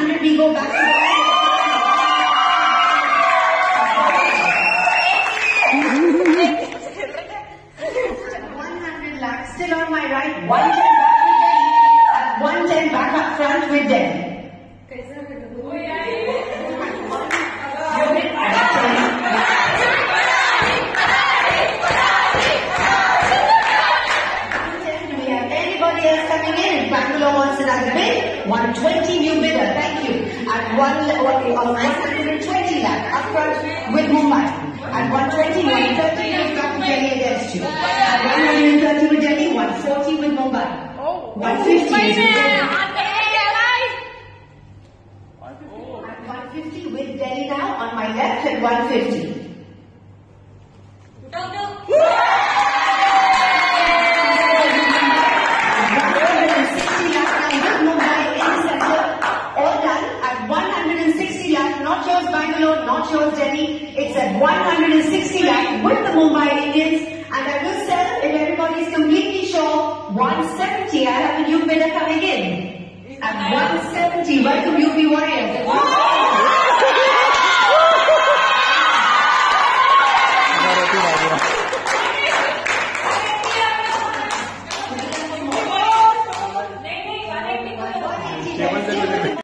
100, we go back to One hundred lakhs still on my right. One ten back with one ten back up front with Delhi. Do we have anybody else coming in? If Bangalore wants another bid, 120 new bidder, thank you. At one, uh, on 120 lakh, up front with Mumbai. At 120, 130 you've got Delhi against you. At 130 with Delhi, 140 with Mumbai. 150 is with Delhi. At 150 with Delhi now, on my left at 150. not yours Jenny. It's at 160 lakh with the Mumbai Indians and I will sell if everybody is completely sure 170. I have a new bidder coming in. At 170, welcome UP Warriors. Wow.